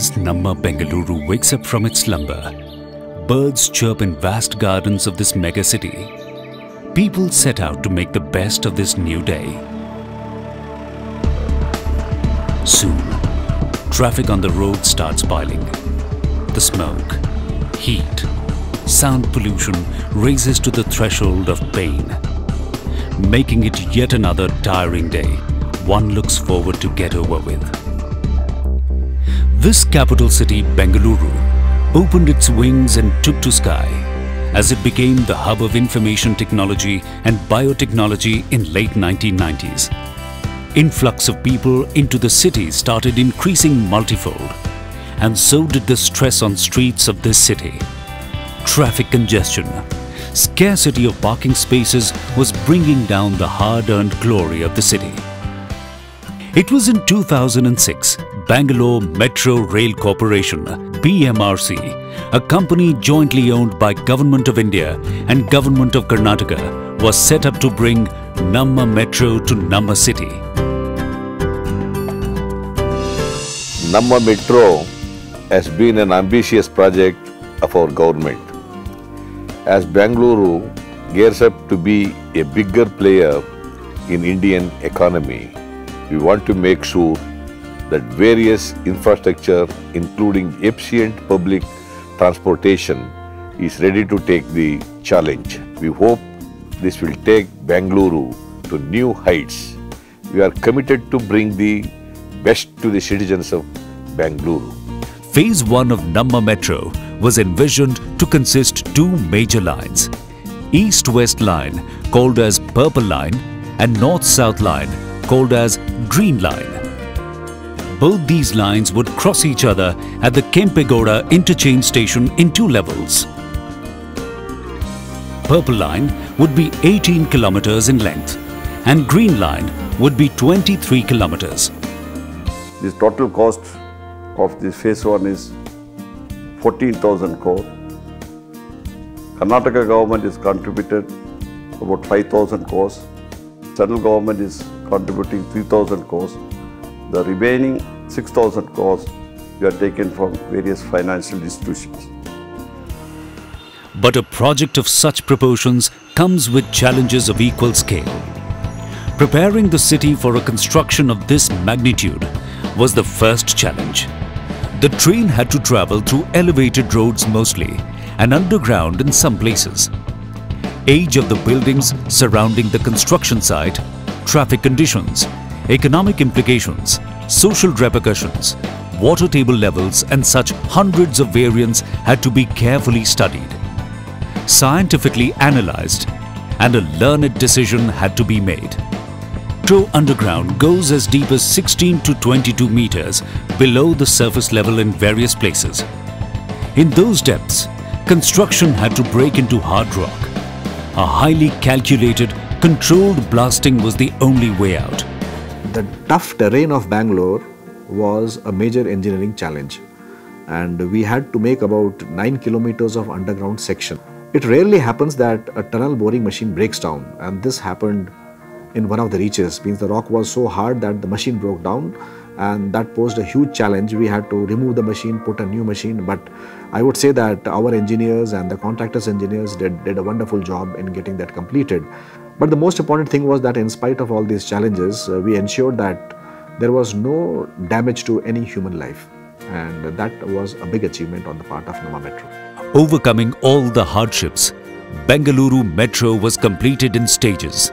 As Namma Bengaluru wakes up from its slumber, birds chirp in vast gardens of this mega city. People set out to make the best of this new day. Soon, traffic on the road starts piling. The smoke, heat, sound pollution raises to the threshold of pain, making it yet another tiring day one looks forward to get over with. This capital city, Bengaluru, opened its wings and took to sky as it became the hub of information technology and biotechnology in late 1990s. Influx of people into the city started increasing multifold and so did the stress on streets of this city. Traffic congestion, scarcity of parking spaces was bringing down the hard-earned glory of the city. It was in 2006, Bangalore Metro Rail Corporation, BMRC, a company jointly owned by Government of India and Government of Karnataka, was set up to bring Namma Metro to Namma city. Namma Metro has been an ambitious project of our government. As Bangalore gears up to be a bigger player in Indian economy, we want to make sure that various infrastructure, including efficient public transportation, is ready to take the challenge. We hope this will take Bangalore to new heights. We are committed to bring the best to the citizens of Bangalore. Phase 1 of Namma Metro was envisioned to consist two major lines. East-West line called as Purple Line and North-South line called as Green Line. Both these lines would cross each other at the Kempegowda interchange station in two levels. Purple Line would be 18 kilometers in length and Green Line would be 23 kilometers. The total cost of this phase one is 14,000 crore. Karnataka government is contributed about 5,000 crores. Central government is contributing 3,000 crores. The remaining 6,000 crores we are taken from various financial institutions. But a project of such proportions comes with challenges of equal scale. Preparing the city for a construction of this magnitude was the first challenge. The train had to travel through elevated roads mostly and underground in some places. Age of the buildings surrounding the construction site, traffic conditions, economic implications, social repercussions, water table levels and such hundreds of variants had to be carefully studied, scientifically analyzed and a learned decision had to be made. Metro Underground goes as deep as 16 to 22 meters below the surface level in various places. In those depths, construction had to break into hard rock. A highly calculated, controlled blasting was the only way out. The tough terrain of Bangalore was a major engineering challenge. And we had to make about 9 kilometers of underground section. It rarely happens that a tunnel boring machine breaks down. And this happened in one of the reaches. Means the rock was so hard that the machine broke down. And that posed a huge challenge. We had to remove the machine put a new machine. But i would say that our engineers and the contractors engineers did, did a wonderful job in getting that completed but the most important thing was that in spite of all these challenges uh, we ensured that there was no damage to any human life and that was a big achievement on the part of Namma Metro. Overcoming all the hardships, Bengaluru Metro was completed in stages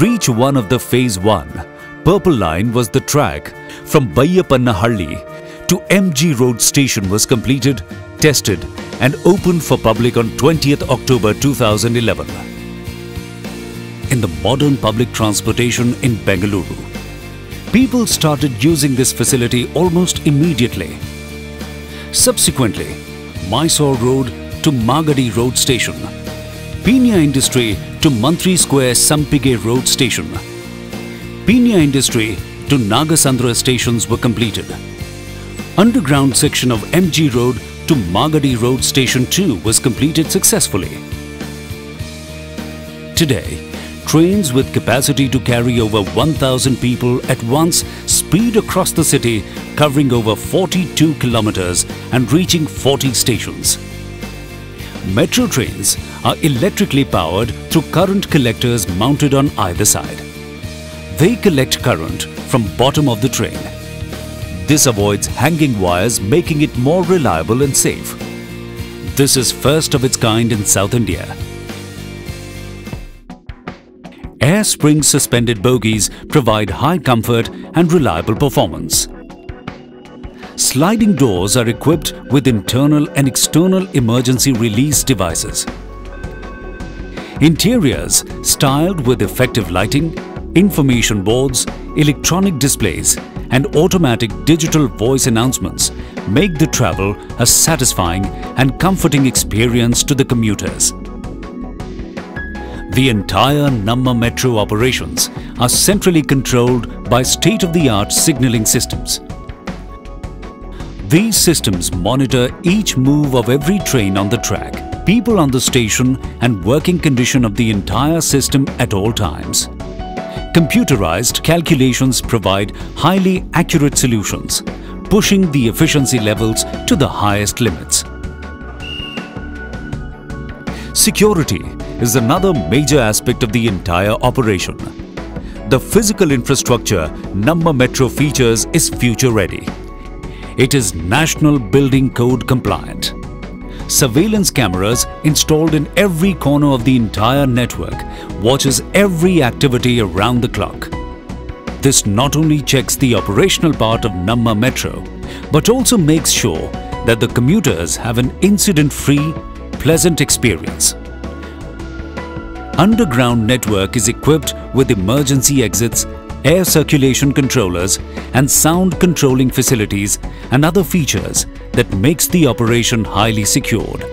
reach 1 of the Phase 1, Purple Line was the track from Bayapanahalli to MG Road station was completed, tested and opened for public on 20th October 2011. In the modern public transportation in Bengaluru, people started using this facility almost immediately. Subsequently, Mysore Road to Magadi Road station, Peenya Industry to Mantri Square Sampige Road Station. Peenya Industry to Nagasandra stations were completed. Underground section of MG Road to Magadi Road Station 2 was completed successfully. Today, trains with capacity to carry over 1,000 people at once speed across the city, covering over 42 kilometers and reaching 40 stations. Metro trains are electrically powered through current collectors mounted on either side. They collect current from bottom of the train. This avoids hanging wires making it more reliable and safe. This is first of its kind in South India. Air spring suspended bogies provide high comfort and reliable performance. Sliding doors are equipped with internal and external emergency release devices. Interiors styled with effective lighting, information boards, electronic displays and automatic digital voice announcements make the travel a satisfying and comforting experience to the commuters. The entire Namma Metro operations are centrally controlled by state-of-the-art signaling systems. These systems monitor each move of every train on the track, people on the station and working condition of the entire system at all times. Computerized calculations provide highly accurate solutions, pushing the efficiency levels to the highest limits. Security is another major aspect of the entire operation. The physical infrastructure Namma Metro features is future ready. It is National Building Code compliant. Surveillance cameras installed in every corner of the entire network watches every activity around the clock. This not only checks the operational part of Namma Metro, but also makes sure that the commuters have an incident-free, pleasant experience. Underground network is equipped with emergency exits, air circulation controllers and sound controlling facilities and other features that makes the operation highly secured.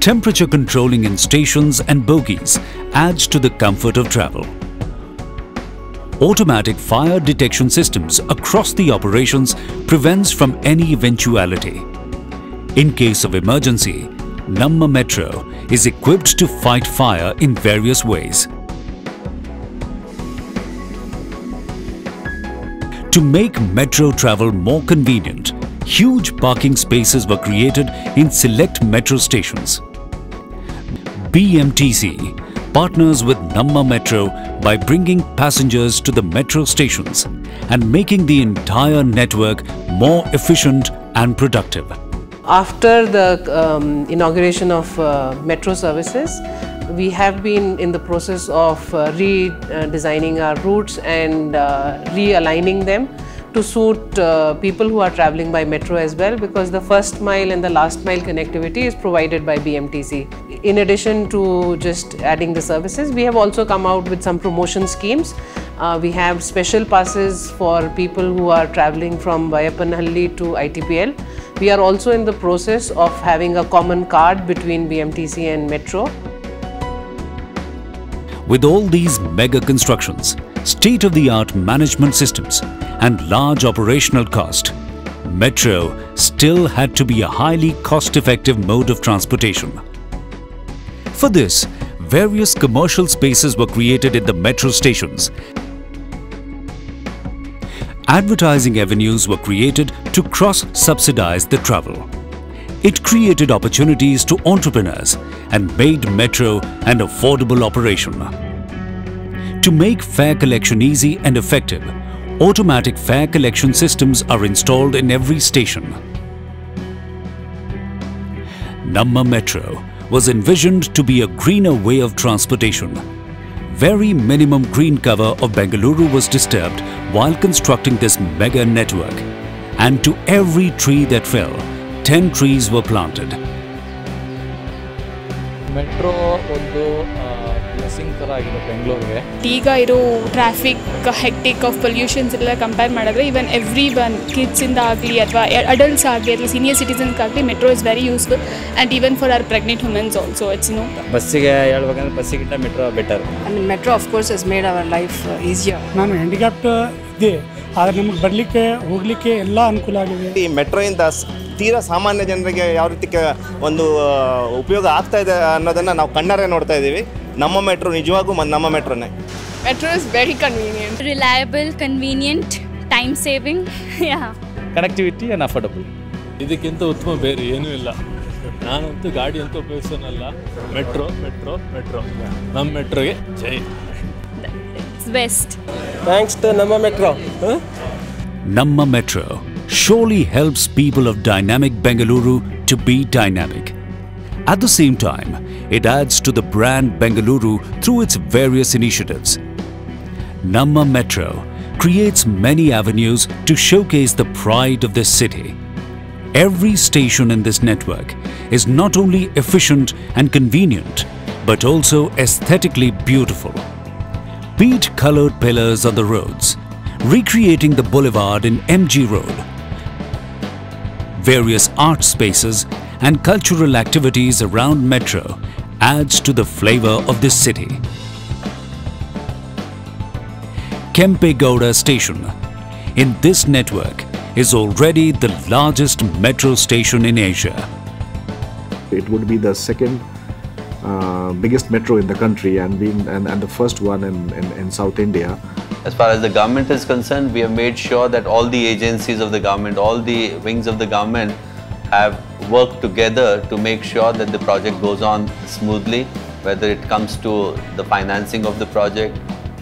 Temperature controlling in stations and bogies adds to the comfort of travel. Automatic fire detection systems across the operations prevents from any eventuality. In case of emergency, Namma Metro is equipped to fight fire in various ways. To make metro travel more convenient, huge parking spaces were created in select metro stations. BMTC partners with Namma Metro by bringing passengers to the metro stations and making the entire network more efficient and productive. After the um, inauguration of uh, metro services, we have been in the process of uh, redesigning our routes and uh, realigning them to suit uh, people who are traveling by metro as well because the first mile and the last mile connectivity is provided by BMTC. In addition to just adding the services, we have also come out with some promotion schemes. Uh, we have special passes for people who are traveling from Bayapanahalli to ITPL. We are also in the process of having a common card between BMTC and Metro. With all these mega constructions, state-of-the-art management systems and large operational cost, Metro still had to be a highly cost-effective mode of transportation. For this, various commercial spaces were created in the metro stations. Advertising avenues were created to cross-subsidize the travel. It created opportunities to entrepreneurs and made Metro an affordable operation. To make fare collection easy and effective, Automatic fare collection systems are installed in every station. Namma Metro was envisioned to be a greener way of transportation. Very minimum green cover of Bengaluru was disturbed while constructing this mega network. And to every tree that fell, 10 trees were planted. Metro, although, uh... blessing ಥರ ಆಗಿದೆ ಬೆಂಗಳೂರಿಗೆ. ಈಗ ಇರೋ traffic hectic of pollutions ಎಲ್ಲ compare ಮಾಡಿದ್ರೆ even every one ಕಿಡ್ಸಿಂದ ಆಗಲಿ ಅಥವಾ ಅಡಲ್ಟ್ಸ್ ಆಗಲಿ ಅಥವಾ senior ಸಿಟಿಸನ್ಸ್ಗಾಗಲಿ metro is very useful and even for our pregnant womens also it's no ಬಸ್ಸಿಗೆ ಹೇಳ್ಬೇಕಂದ್ರೆ ಬಸ್ಸಿಗಿಂತ metro better I mean metro of course is made our life easier. ನಾನು handicapped ಇದೆ. ಆದರೆ ನಮಗೆ ಬರಲಿಕ್ಕೆ ಹೋಗಲಿಕ್ಕೆ ಎಲ್ಲ ಅನುಕೂಲ ಆಗಿದೆ. ಈ ಮೆಟ್ರೋಯಿಂದ ಇಂದ ತೀರಾ ಸಾಮಾನ್ಯ ಜನರಿಗೆ ಯಾವ ರೀತಿ ಕೆ- ಒಂದು ಉಪಯೋಗ ಆಗ್ತಾ ಇದೆ ಅನ್ನೋದನ್ನು ನಾವು ಕಣ್ಣಾರೆ ನೋಡ್ತಾ ಇದ್ದೀವಿ. ನಮ್ಮ ಮೆಟ್ರೋ ನಿಜವಾಗೂ ನಮ್ಮ ಮೆಟ್ರೋನೇ. Metro is very convenient reliable convenient time saving yeah connectivity and affordable ಇದಕ್ಕಿಂತ ಉತ್ತಮ ಬೇರೆ ಏನೂ ಇಲ್ಲ. ನಾನಂತೂ ಗಾಡಿ ಅಂತ ಉಪಯೋಗಿಸೋನಲ್ಲ. ಮೆಟ್ರೋ ಮೆಟ್ರೋ ಮೆಟ್ರೋ ನಮ್ಮ ಮೆಟ್ರೋಗೆ ಜೈ. ಇಟ್ಸ್ ಬೆಸ್ಟ್ ಥ್ಯಾಂಕ್ಸ್ ಟು ನಮ್ಮ ಮೆಟ್ರೋ. ನಮ್ಮ metro solely helps people of dynamic Bengaluru to be dynamic At the same time, it adds to the brand Bengaluru through its various initiatives. Namma Metro creates many avenues to showcase the pride of this city. Every station in this network is not only efficient and convenient, but also aesthetically beautiful. Peat colored pillars on the roads, recreating the boulevard in MG Road. Various art spaces and cultural activities around Metro adds to the flavor of this city. Kempegowda Station in this network is already the largest metro station in Asia. It would be the second uh, biggest metro in the country and, being, and, and the first one in, in, in South India. As far as the government is concerned, we have made sure that all the agencies of the government, all the wings of the government have worked together to make sure that the project goes on smoothly, whether it comes to the financing of the project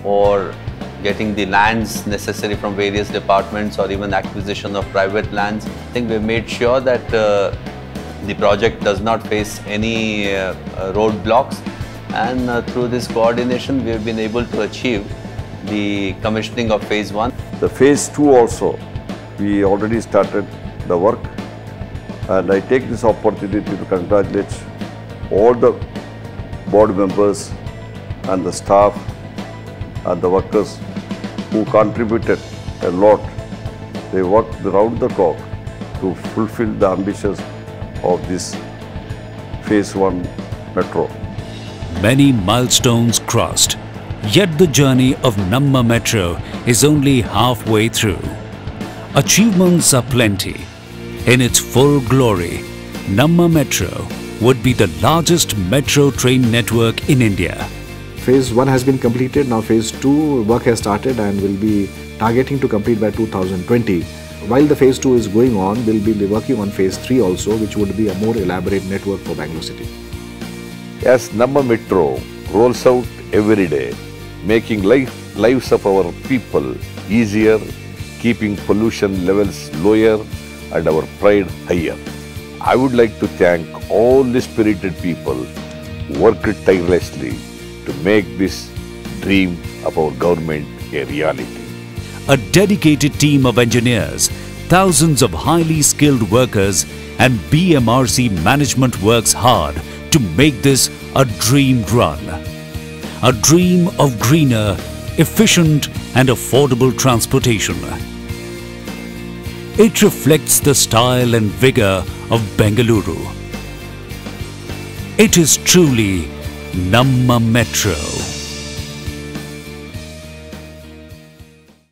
or getting the lands necessary from various departments or even acquisition of private lands. I think we've made sure that uh, the project does not face any uh, uh, roadblocks and uh, through this coordination we have been able to achieve the commissioning of phase 1. The phase two also, we already started the work and I take this opportunity to congratulate all the board members and the staff and the workers who contributed a lot. They worked round the clock to fulfill the ambitions of this phase one metro. Many milestones crossed, yet the journey of Namma Metro is only halfway through. Achievements are plenty. In its full glory, Namma Metro would be the largest metro train network in India. Phase 1 has been completed, now phase 2 work has started and will be targeting to complete by 2020. While the phase 2 is going on, we'll be working on phase 3 also, which would be a more elaborate network for Bangalore City. As Namma Metro rolls out every day, making life, lives of our people easier, keeping pollution levels lower and our pride higher. I would like to thank all the spirited people who worked tirelessly to make this dream of our government a reality. A dedicated team of engineers, thousands of highly skilled workers, and BMRC management works hard to make this a dream run. A dream of greener, efficient, and affordable transportation. It reflects the style and vigor of Bengaluru. It is truly Namma Metro.